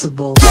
Possible.